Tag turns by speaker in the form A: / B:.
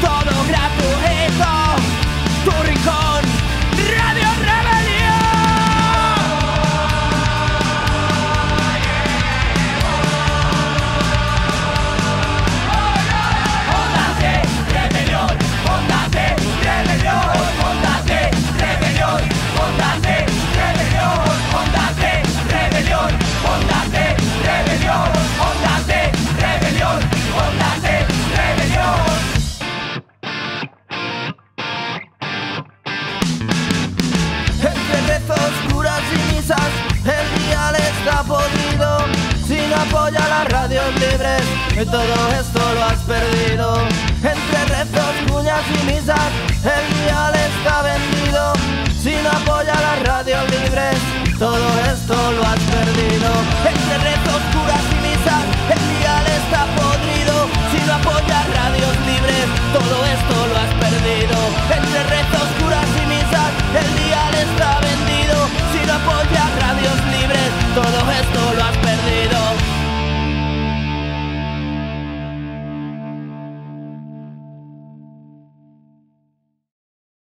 A: Todo gratis. Y todo esto lo has perdido. Entre rezos, cuñas y misas, el día